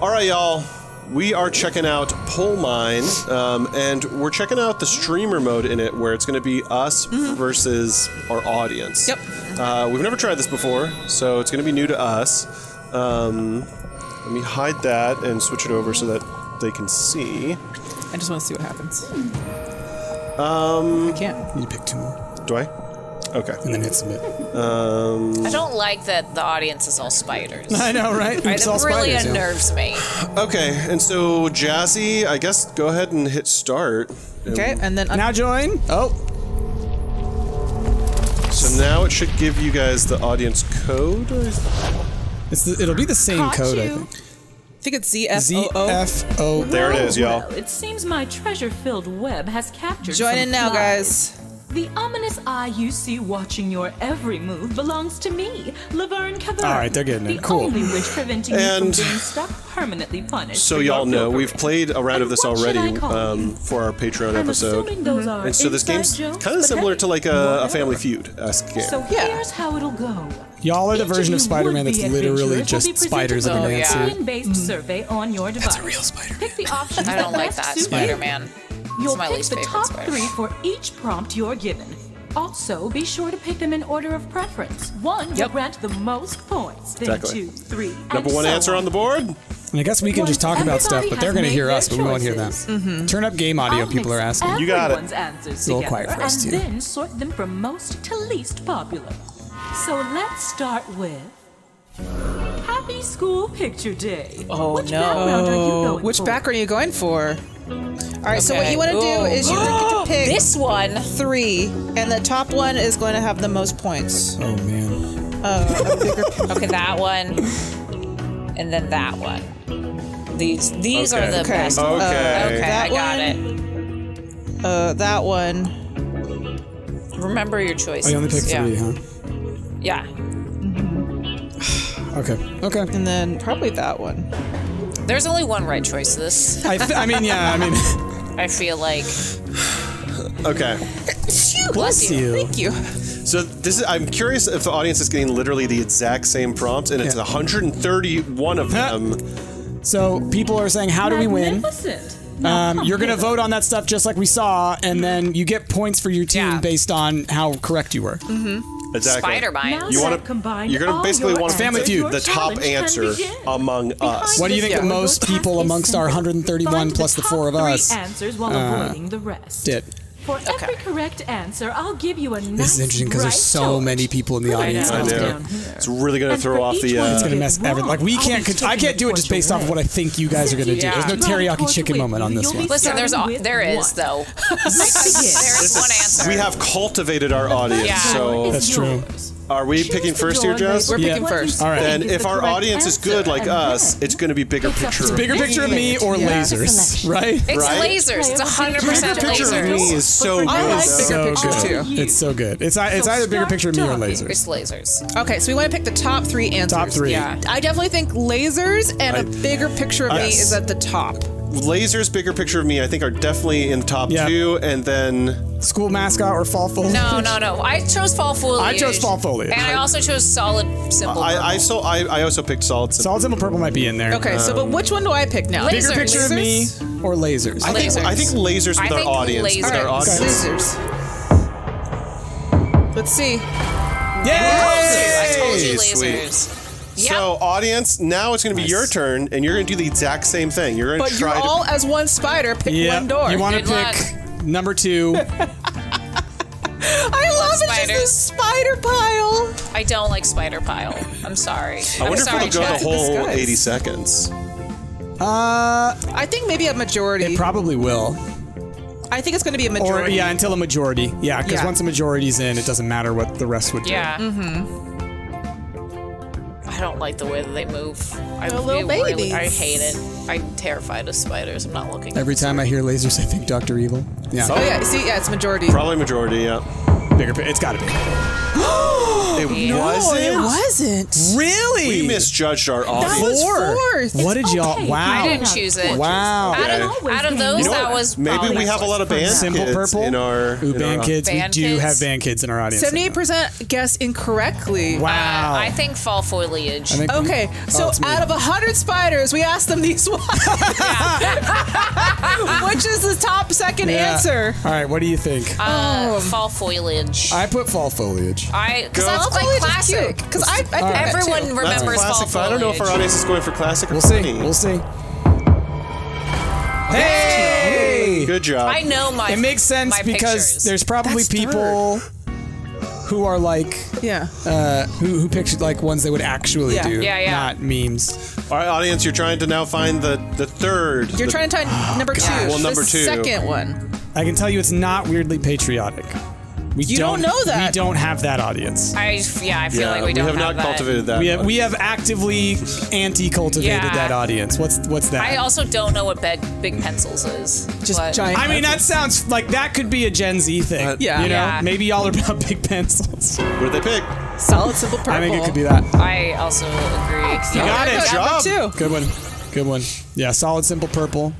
All right, y'all. We are checking out Poll Mine, um, and we're checking out the streamer mode in it, where it's going to be us versus our audience. Yep. Uh, we've never tried this before, so it's going to be new to us. Um, let me hide that and switch it over so that they can see. I just want to see what happens. Um, I can't. You pick two more, Do I? Okay. and then hit submit. Um, I don't like that the audience is all spiders. I know, right? It It's all really spiders, yeah. unnerves me. Okay, and so Jazzy, I guess go ahead and hit start. Okay, and then Now join. Oh, So now it should give you guys the audience code. it's the, it'll be the same Caught code, I think. I think it's Z F Z O O. F O. There it is, y'all. Well, it seems my treasure-filled web has captured Join some in now, flies. guys. The ominous eye you see watching your every move belongs to me, Laverne Cavern. All right, they're getting it. The Cool. only witch preventing you from being stuck permanently punished. So y'all know we've played a round of this already um, for our Patreon I'm episode. assuming those are And so this game's kind of similar hey, to like a, a. Family Feud esque game. So Yeah. here's how it'll go. Y'all are the version of Spider-Man would-be that's literally will just be presented spiders with in a man yeah. suit. Screen-based survey on your device. That's a real Spider-Man. Pick the options I don't like that. Spider-Man. You'll my pick least the top Spider-Man. three for each prompt you're given. Also, be sure to pick them in order of preference. One Yep. will grant the most points, then Exactly. two, three, Number one so answer on the board. And I guess we can just talk about stuff, but they're going to hear us, but we won't hear them. Choices. Mm-hmm. Turn up game audio, I'll people are asking. You got it. everyone's answers a little together quiet for us, and then sort them from most to least popular. So let's start with Happy School Picture Day. Oh Which no! background are you going Which for? background are you going for? All right. So what you want to do is you get to pick This one. three, and the top one is going to have the most points. Oh man. Okay, that one. And then that one. These these are the Okay. best. Okay. Okay, That I got one. it. Uh, that one. Remember your choices. Oh, you only picked yeah. three, huh? Yeah. Okay. Okay. And then probably that one. There's only one right choice to this. I, I mean, yeah. I mean, I feel like. Okay. Bless you. Thank you. So this is. I'm curious if the audience is getting literally the exact same prompts, and it's Yeah. 131 of them. so people are saying, how do we win? Magnificent. Um, you're going to vote on that stuff just like we saw, and then you get points for your team Yeah. based on how correct you were. Exactly. Spider Now. You want to combine. You're going to basically want to Family Feud. the top answer begin. among us. What do you think Yeah. the most people amongst our 131 plus the four of three us answers while uh, avoiding the rest. did? For every correct answer, I'll give you a nice This is interesting because there's so torch. many people in the Right audience. I now, now. know. It's really going to throw off the. Uh, It's gonna mess it everything. Like we wrong, can't. I'll be Cont- I can't do it just based off of what I think you guys are gonna do. There's no teriyaki chicken with moment on this one. Listen, there's starting a, there is one. though. There is one answer. we have cultivated our audience. Yeah. So That's true. Are we Choose picking first here, Jess? We're labeled picking first. All right. Then if our correct audience is good like and us, then it's going to be bigger it's picture. to of Bigger me. picture of me or Yeah. lasers, right? It's right? lasers. It's 100% lasers. Bigger picture of me is so good. I like bigger So pictures good. too. It's so good. It's it's So either bigger picture of me or lasers. It's lasers. Okay, so we want to pick the top three answers. Top three. Yeah. I definitely think lasers and a I- bigger picture of me is at the top. Lasers, bigger picture of me, I think are definitely in top Yeah. two, and then School mascot or fall foliage? No, no, no. I chose fall foliage. I chose fall foliage. And I also chose solid symbol. I, I purple. so I, I also picked solid. Symbol. Solid symbol purple might be in there. Okay, so but um, which one do I pick now? Bigger Lasers. picture of me or lasers? I think Lasers. I think lasers I with our think audience. With lasers. our Okay. audience. Lasers. Let's see. Yay! I told you Sweet. Lasers. So audience, now it's going to be Nice. your turn, and you're going to do the exact same thing. You're going But to you're try all as one spider. Pick Yeah. one door. You want to Good pick number two? I love it. Just spiders. this spider pile. I don't like spider pile. I'm sorry. I I'm wonder sorry, if it'll go Chad. the whole disguise. 80 seconds. Uh, I think maybe a majority. it probably will. I think it's going to be a Or majority. yeah, until a majority. Yeah, because Yeah. once a majority's in, it doesn't matter what the rest would do. Yeah. Mm-hmm. I don't like the way that they move. I They're little really- I hate it. I'm terrified of spiders. I'm not looking. Every time I hear lasers, I think Doctor Evil. Yeah, Oh yeah, see, yeah, it's majority. Probably majority, yeah. bigger. It's got to be. It wasn't. it wasn't. Really? We misjudged our audience. That was Four. fourth. What did y'all? okay. Wow. I didn't choose it. Wow. Out of, Okay. out of those, You know that what? was Maybe we have a lot of band Simple kids Purple in our. Ooh, in band our- kids. Band we do kids? have band kids in our audience. Seventy-eight percent guess incorrectly. Wow. I think fall foliage. I think we- Okay, so Oh, out of hundred spiders, we asked them these ones. Which is the top second Yeah. answer? All right, what do you think? uh, fall foliage. I put fall foliage. I because Go. that's Fall like foliage is classic. cute, 'cause I, I think that Everyone too. That's remembers fall classic. foliage. I don't know if our audience is going for classic or We'll see. We'll see. Hey! Good job. I know my. It makes sense because pictures. there's probably That's people who are like Yeah. uh, who who pictured like ones they would actually Yeah. do, Yeah, yeah. not memes. All right, audience, you're trying to now find the the third. You're the- trying to find number two. Well, number the two. second one. I can tell you it's not weirdly patriotic. We You don't know that. We don't have that audience. I yeah, I feel Yeah, like we don't We have not that. cultivated that. We have we have actively anti-cultivated Yeah. that audience. What's what's that? I also don't know what big, big pencils is. Just but- giant. I mean, that sounds like that could be a Gen Z thing. Uh, Yeah. You know, Yeah. maybe y'all are about big pencils. What did they pick? solid, simple purple. I think it could be that. I also agree. You got it. Good job. Number two. Good one. Good one. Yeah, solid, simple purple.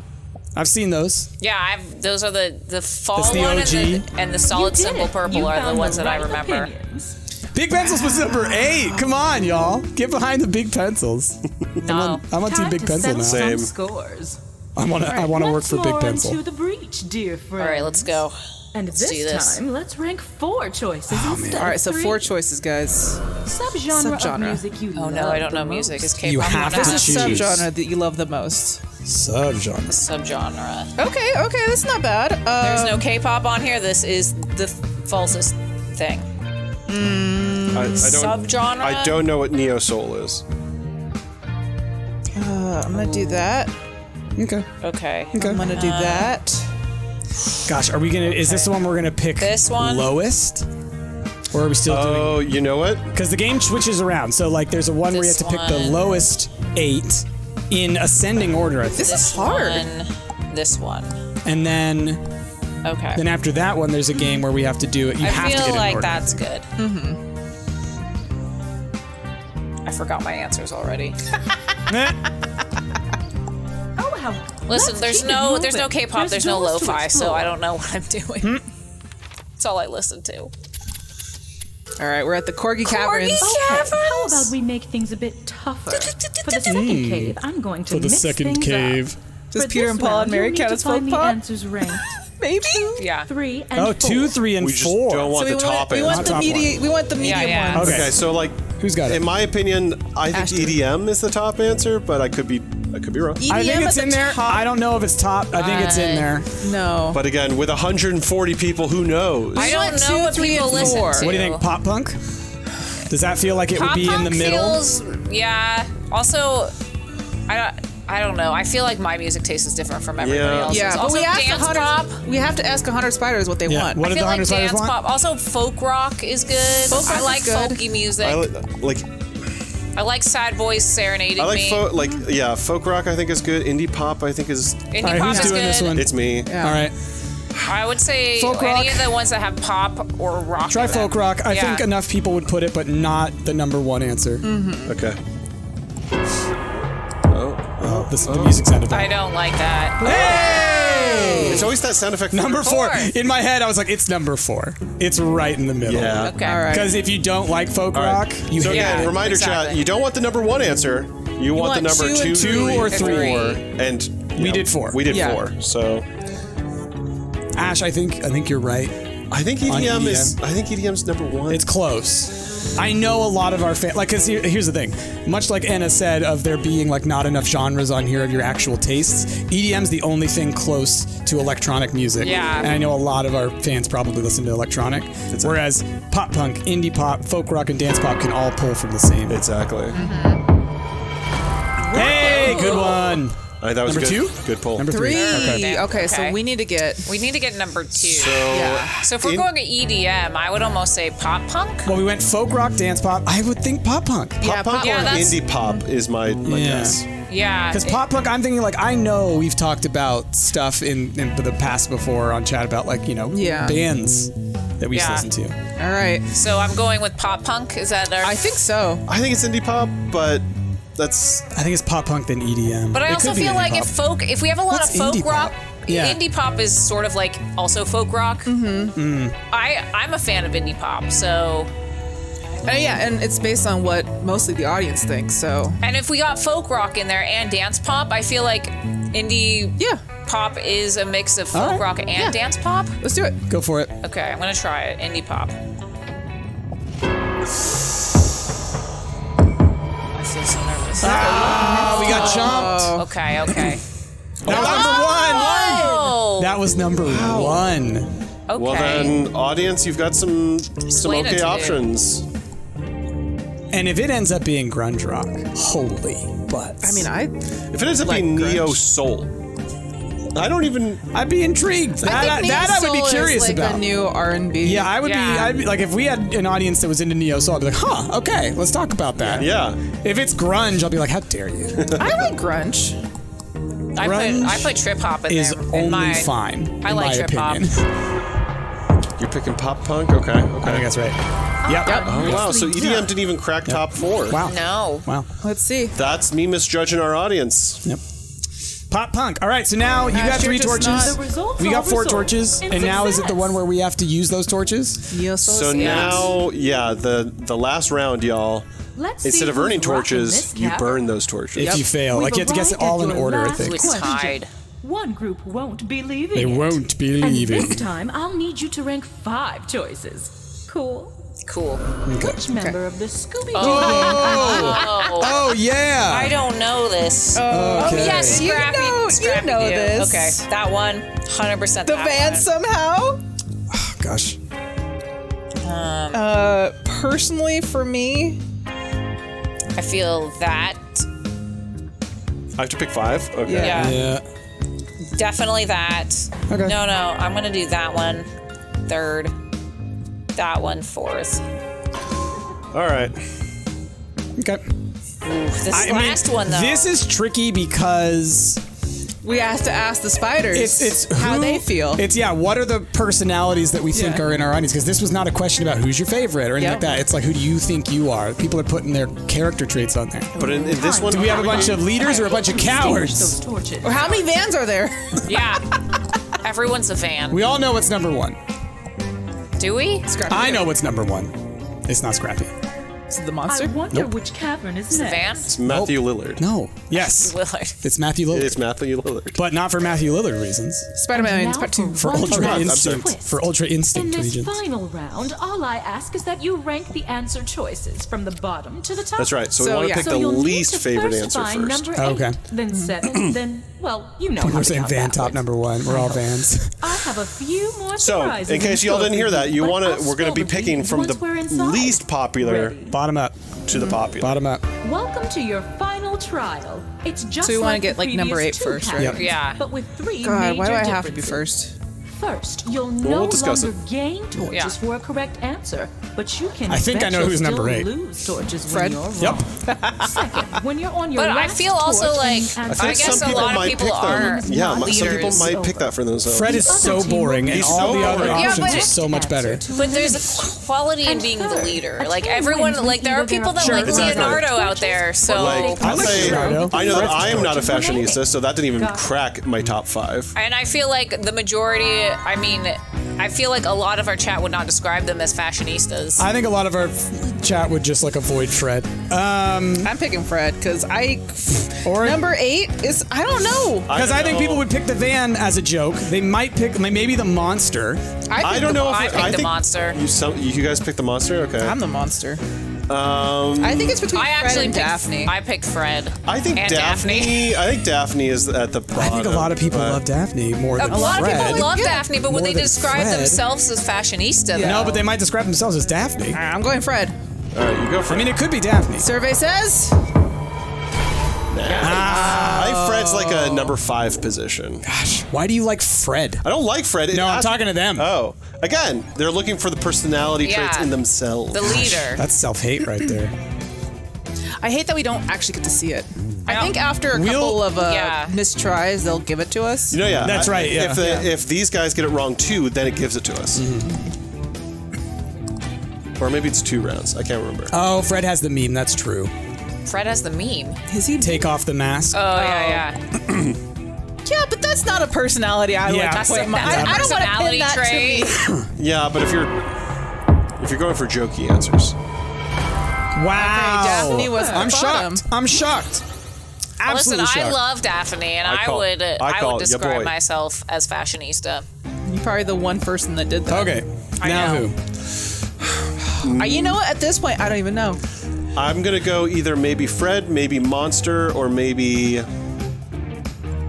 I've seen those. Yeah, I've, those are the the fall That's the one OG. and the, and the solid simple it. purple You are the found ones that I remember. opinions. Big pencils was number eight. Come on, y'all. Get behind the big pencils. No, I'm on team big pencil now. some Same. scores. I want to. I want to work for big more pencil. Into the breach, dear friend. all right, let's go. And Let's this, do this. time, let's rank four choices oh, instead All right, so three. four choices, guys. subgenre, Subgenre. of music you Oh love no, I don't the know music. most. Is K-pop You have to them? This is choose. subgenre that you love the most. Subgenre. subgenre. Okay, okay, that's not bad. Uh, There's no K-pop on here. This is the falsest thing. I, I don't. Subgenre. I don't know what neo soul is. uh, I'm gonna do that. Okay. Okay. I'm gonna do that. Gosh, are we gonna? Is this the one we're gonna pick? This one? lowest, or are we still doing? Oh, you know what? Because the game switches around. So like, there's a one where you have This to pick the lowest eight in ascending order, I think. This is hard. one. This one. And then Okay. then after that one, there's a game where we have to do it. You I have to feel get in like order. that's good. Mm-hmm. I forgot my answers already. Oh, how Listen, let's there's no there's no K-pop, there's, no doors lo-fi, so. I don't know what I'm doing. That's all I listen to. All right, we're at the Corgi Caverns. Okay, how about we make things a bit tougher? For the second hmm. cave, I'm going to For the mix second things cave. Up. Does For Peter and Paul round, and Mary you'll count as folk find the pop? answers ranked Maybe. Yeah. three and Oh, four. two, three, and We just four. don't want So we the want, top we want the Top medium. We want the Yeah, medium yeah. ones. Okay. Okay, so like, Who's got it? in my opinion, I think Ashton. EDM is the top answer, but I could be, I could be wrong. EDM I think at it's the in there. top- I don't know if it's top. I think it's in there. No. But again, with 140 people, who knows? I don't want know two, what people and listen four. to. What do you think? Pop punk? Does that feel like it Pop would be in the middle? feels yeah. Also, I don't. I don't know. I feel like my music taste is different from everybody Yeah. else's. yeah, but also, we asked dance the pop. We have to ask a hundred spiders what they Yeah. want. What I feel the like hundred spiders dance want? pop. Also, folk rock is good. Folk rock I is like good. folky music. I I li- like, like, sad boys serenading I like, me. fo- like, yeah, folk rock. I think is good. Indie pop, I think is. Indie All right, pop who's is doing good. this one? It's me. Yeah. All right. I would say Folk any rock. of the ones that have pop or rock. Try folk rock. I Yeah. think enough people would put it, but not the number one answer. Mm-hmm. Okay. Oh, this, the music sounded I don't like that. Hey! It's always that sound effect. Number four. Four. In my head, I was like, it's number four. It's right in the middle. Yeah. Okay. All right. Because if you don't like folk All rock, right. you so hate again, Yeah, reminder chat: you don't want the number one answer. You, want, the want number two two, and three, or four, three. and We yeah, did four. We did Yeah. four. So Ash, I think I think you're right. I think EDM, EDM. is. I think EDM's number one. It's close. I know a lot of our fans, like, because here, here's the thing. Much like Anna said, of there being like not enough genres on here of your actual tastes, EDM's the only thing close to electronic music. Yeah. And I know a lot of our fans probably listen to electronic. whereas pop punk, indie pop, folk rock, and dance pop can all pull from the same. exactly. Mm-hmm. hey, good one. I, that was Number good. two? Good pull. Number three. Three. Okay. Okay. so we need to get. We need to get number two. So, Yeah. So if we're in- going to EDM, I would almost say pop punk. Well, we went folk rock, dance pop. I would think pop punk. Yeah, pop punk Yeah, or that's- indie pop is my, my Yeah. guess. Yeah. Because pop punk, I'm thinking like I know we've talked about stuff in, in the past before on chat about like you know Yeah. bands that we used Yeah. to listen to. All right. So I'm going with pop punk. Is that our? I think so. I think it's indie pop, but that's I think it's pop punk than EDM. But I It also feel like pop. if folk, if we have a lot What's of folk indie rock, pop? Yeah. indie pop is sort of like also folk rock. Mm-hmm. I I'm a fan of indie pop. So, Uh, yeah, and it's based on what mostly the audience thinks. So and if we got folk rock in there and dance pop, I feel like indie yeah, pop is a mix of folk All right. rock and Yeah. dance pop. let's do it. Go for it. Okay, I'm gonna try it. Indie pop. So. Oh, ah, we got jumped. Okay, okay. That was number one. Oh, That was number one. okay. well then, audience, you've got some some Explain it okay to me. options. And if it ends up being grunge rock, holy butts. I mean, I If it ends up Like being grunge. neo soul, I don't even. I'd be intrigued. That, I think that I would be curious is like about. a new R and B. yeah, I would Yeah. be. I'd be like, if we had an audience that was into neo soul, I'd be like, huh, okay, let's talk about that. Yeah. If it's grunge, I'll be like, how dare you? I like grunge. I put grunge I put trip hop in is there. in only my, fine. I in like my trip hop. opinion. You're picking pop punk? Okay. Okay. I think that's right. Oh, yep. Oh, wow. So EDM didn't even crack top four. Wow. No. Wow. Let's see. That's me misjudging our audience. Yep. Pop punk. All right, so now you got three torches. not- The results We got four torches, and now is it the one where we have to use those torches? Neo So now, yeah, the the last round, y'all. Let's Instead of earning torches, you burn those torches. If you fail, We've like you have to guess it all in order. I think. Tied. One group won't be leaving. They it. won't believe and it. This time, I'll need you to rank five choices. Cool. Cool. Which member of the Scooby Doo Oh, Oh yeah. I don't know this. Oh, Okay. yes, You Scrappy. know- you know Doo. this. Okay, that one. Hundred percent. The that van one. somehow. Gosh. Uh, personally, for me, I feel that. I have to pick five. Okay. Yeah. Yeah. Yeah. Definitely that. Okay. No, no. I'm gonna do that one third. That one fourth. All right. Okay. This I mean, last one though. This is tricky because we have to ask the spiders it's it's how who- they feel. It's yeah. What are the personalities that we think Yeah. are in our audience? Because this was not a question about who's your favorite or anything Yep. like that. It's like who do you think you are? People are putting their character traits on there. But in, in this one, Do we have a bunch of leaders or a bunch of cowards? Or how many vans are there? yeah. Everyone's a fan. We all know what's number one. Do we? I know what's number one. It's not Scrappy. Is it the I monster? Um, wonder Nope. which cavern is The next. van? It's Matthew Lillard. No. Yes. Willard. It's Matthew Lillard. It's Matthew Lillard. but not for Matthew Lillard reasons. Spider-Man Now Part Two. For Ultra last Instinct. For Ultra Instinct. In this regions. final round, all I ask is that you rank the answer choices from the bottom to the top. That's right. So, we want to yeah. pick So the least favorite first answer find first. Number eight, okay. then seven, then well, you know. We're saying Van Top backwards. number one. We're all Vans. I have a few more So, in case y'all didn't hear that, you want to? We're going to be picking from the least popular Ready. Bottom up. to the popular. Bottom up. Welcome to your final trial. It's just So we wanna get, like, number previous eight two first, right? patterns, Yeah. But with three God, why do I have to be first? First, you'll we'll no discuss longer it. gain torches Yeah. for a correct answer, but you can. I think I bet know you'll who's number still eight. Lose torches Fred? when you're Yep. wrong. Second, when you're on your But I feel also like- I answer I think guess some a people lot of might people pick them. aren't Yeah, not some people might pick that for themselves. Fred is so boring, and He's all so the other. Yeah, options but are so much better. But there's a quality in being the leader. Like everyone, like there are people that like Leonardo out there. So I I'll say, I know that I am not a fashionista, so that didn't even crack my top five. And I feel like the majority, I mean, I feel like a lot of our chat would not describe them as fashionistas. I think a lot of our f- chat would just like avoid Fred. Um, I'm picking Fred because I or number eight is I don't know. because I, don't think people would pick the van as a joke. They might pick maybe the monster. I, I don't the- know if I it- picked the think monster. You, some, you guys picked the monster. Okay. I'm the monster. Um, I think it's between I Fred actually and picked, Daphne. I picked Fred. I think and Daphne, I think Daphne is at the bottom. I think a lot of people love Daphne more than A than lot of people love Yeah. Daphne, but would they describe Fred. themselves as fashionista? Yeah. No, but they might describe themselves as Daphne. I'm going Fred. All right, you go for I mean, it could be Daphne. Survey says I think Fred's like a number five position. Gosh, why do you like Fred? I don't like Fred. It No, I'm talking to them. Oh, again, they're looking for the personality traits in themselves. The leader. That's self hate right there. I hate that we don't actually get to see it. I think after a We'll- couple of uh, Yeah. mistries, they'll give it to us. you know, yeah, That's I- right, yeah. If the, Yeah. if these guys get it wrong too, then it gives it to us. Or maybe it's two rounds. I can't remember. Oh, Fred has the meme. That's true. Fred has the meme. Is he? Take off the mask. Oh, yeah, yeah. yeah, but that's not a personality I would Yeah. like That's put a- my. that's a I, I don't want to personality pin that trait. to me. yeah, but if you're if you're going for jokey answers, wow. Daphne was I'm bottom. shocked. I'm shocked. Absolutely Listen, I love Daphne, and I I, would uh, I I, would describe myself as fashionista. You're probably the one person that did that. Okay. I now know. who? Uh, you know what? At this point, I don't even know. I'm gonna go either maybe Fred, maybe Monster, or maybe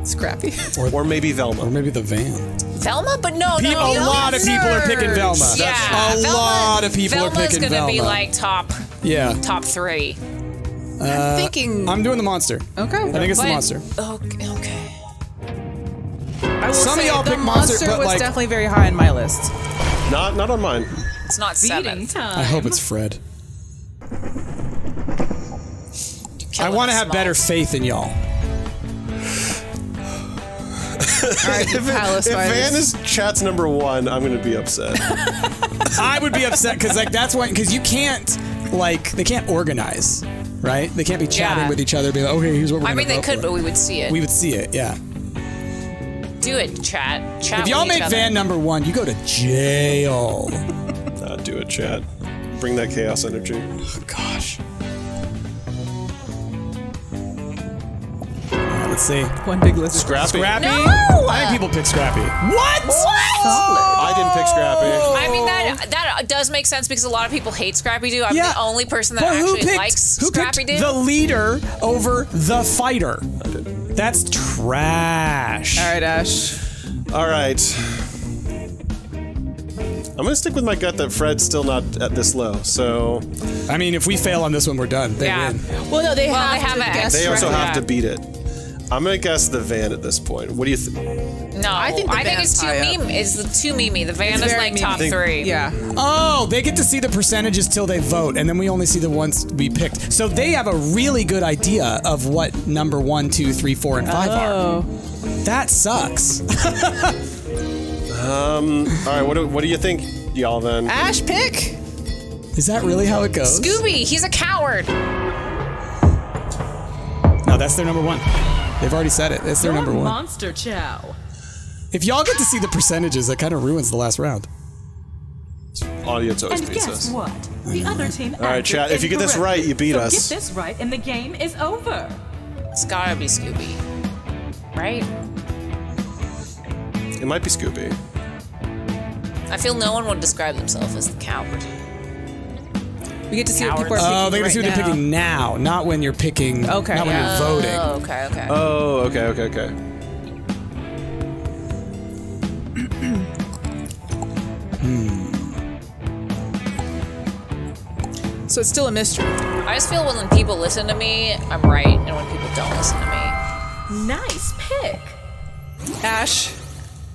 Scrappy. or maybe Velma. Or maybe the van. Velma, but no, People, no, a no, lot of people are picking nerds. Velma. Yeah, a Velma- lot of people Velma's are picking gonna Velma. be like top yeah. top three. Uh, I'm thinking. I'm doing the monster. okay. I think it's the monster. Okay, okay. I will Some of y'all the pick Monster, monster but, was like- definitely very high on my list. Not not on mine. It's not Feeding seven. time. I hope it's Fred. I want to have better faith in y'all. All right, the palace If. Van is chat's number one, I'm gonna be upset. I would be upset because like that's why because you can't like they can't organize, right? They can't be chatting Yeah. with each other. Be like, okay, here's what we're I gonna mean, they could, for." but we would see it. we would see it. Yeah. Do it, chat. Chat If y'all with each make other. Van number one, you go to jail. uh, do it, chat. Bring that chaos energy. Oh, gosh. Let's see. one big lizard. Scrappy. Scrappy. No! I think people pick Scrappy. What? I didn't pick Scrappy. I mean that that does make sense because a lot of people hate Scrappy Doo. I'm Yeah. the only person that But who actually picked, likes who Scrappy picked Doo. the leader over the fighter? That's trash. All right, Ash. All right. I'm gonna stick with my gut that Fred's still not at this low. So I mean, if we fail on this one, we're done. They Yeah. win. Well, no, they Well, have they have to an guess they also right. have to beat it. I'm gonna guess the van at this point. What do you think? no, I think the I think it's too meme. It's the too memey. The Van It's is very like memey. top Think- three. Yeah. Oh, they get to see the percentages till they vote, and then we only see the ones we picked. So they have a really good idea of what number one, two, three, four, and five are. Oh. That sucks. um. All right. What do, what do you think, y'all? Then Ash pick. Is that really how it goes? Scooby, he's a coward. No, that's their number one. They've already said it. It's their Your number one. Monster Chow. If y'all get to see the percentages, that kind of ruins the last round. audience always And beats guess us. what? The other team. All right, answered chat, if you get this right, you beat so us. Get this right, and the game is over. It's gotta be Scooby, right? It might be Scooby. I feel no one would describe themselves as the coward. We get to see what people are Cowards. picking. Oh, they get gonna right see what they're now. picking now, not when you're picking. Okay, Not when yeah. you're voting. Oh, okay, okay. Oh, okay, okay, okay. Hmm. So it's still a mystery. I just feel when people listen to me, I'm right, and when people don't listen to me, Nice pick. Ash.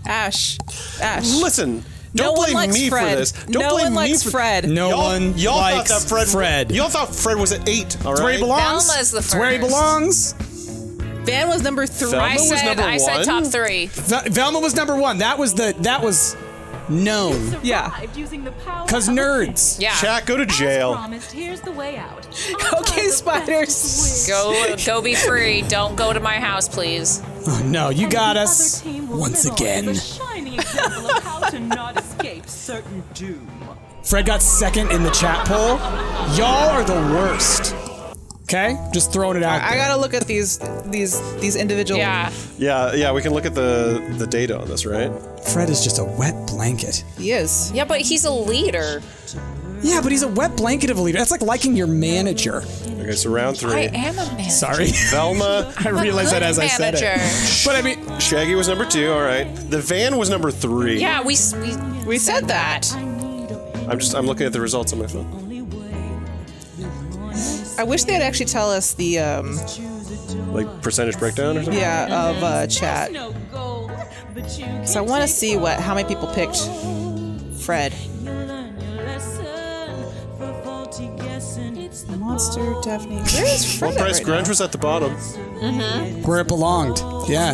Ash. Ash. Listen, no don't one blame likes me Fred. for this. Don't no blame one me likes for Fred. No Y'all, one y'all likes thought that Fred. Fred. Y'all thought Fred was at eight. All right. It's where he right. belongs. Velma's the It's where he belongs. Van was number three. Velma I was said number I said one? top three. Ve- Velma was number one. That was the that was known. Yeah. Survived using the power Cause nerds. Yeah, Chat, go to jail. promised, here's the way out. Okay, spiders. go go be free. Don't go to my house, please. Oh, no, you got us other team will once again. Certain doom. Fred got second in the chat poll. Y'all are the worst. Okay, just throwing it out. I there. gotta look at these these these individual. Yeah, Yeah, yeah. We can look at the the data on this, right? Fred is just a wet blanket. He is. yeah, but he's a leader. Yeah, but he's a wet blanket of a leader. That's like liking your manager. Okay, so round three. I am a man. Sorry, Velma, I realized that as I said it. But I mean, Shaggy was number two. All right. The van was number three. Yeah, we we, We said that. I'm just I'm looking at the results on my phone. I wish they'd actually tell us the um Like percentage breakdown or something. yeah of uh, chat. No gold, but you So I want to see what how many people picked Fred. Monster Daphne. Where is Fred? Full at price right grunge was at the bottom. where it belonged. Yeah.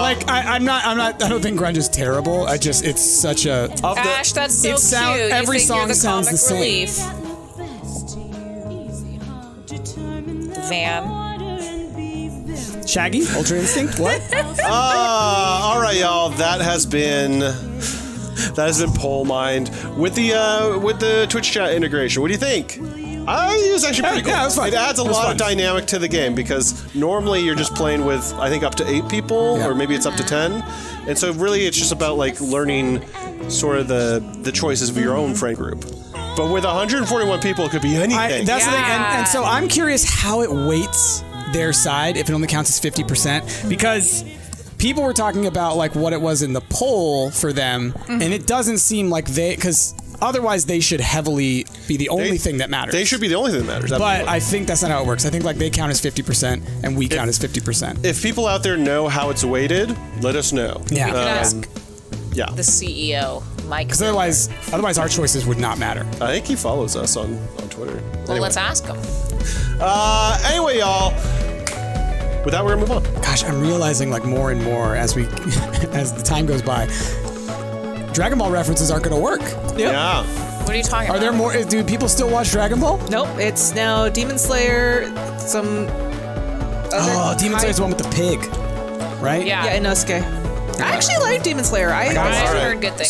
like I, I'm not. I'm not. I don't think grunge is terrible. I just it's such a. Of the- Ash, that's so It sound- cute. every you think song you're the sounds the comic same. relief. Van. Shaggy, Ultra Instinct. What? Ah, all right, y'all. That has been that has been Poll Mine with the uh, with the Twitch chat integration. What do you think? I think it was actually pretty Yeah, cool. yeah, it. It adds a It lot fun. of dynamic to the game because normally you're just playing with I think up to eight people Yeah. or maybe it's up to ten, and so really it's just about like learning sort of the the choices of your own friend group. But with 141 people, it could be anything. I, that's the thing, and, and so I'm curious how it weights their side if it only counts as 50% because people were talking about like what it was in the poll for them, and it doesn't seem like they because otherwise they should heavily be the only They- thing that matters. They should be the only thing that matters. But. I think that's not how it works. I think like they count as 50% and we count as 50%. if people out there know how it's weighted, let us know. Yeah. You can Um, ask Yeah. the CEO, Mike. Because otherwise, otherwise our choices would not matter. I think he follows us on, on Twitter. Well, Anyway. let's ask him. Uh, anyway, y'all. With that, we're gonna move on. Gosh, I'm realizing like more and more as we as the time goes by. Dragon Ball references aren't going to work. Yeah. What are you talking about? Are about? there more? Eh, do people still watch Dragon Ball? Nope, it's now Demon Slayer, some. Oh, Demon Slayer's the one with the pig, right? Yeah. Yeah, Inosuke. I actually like Demon Slayer. I, got I've All right. heard good things.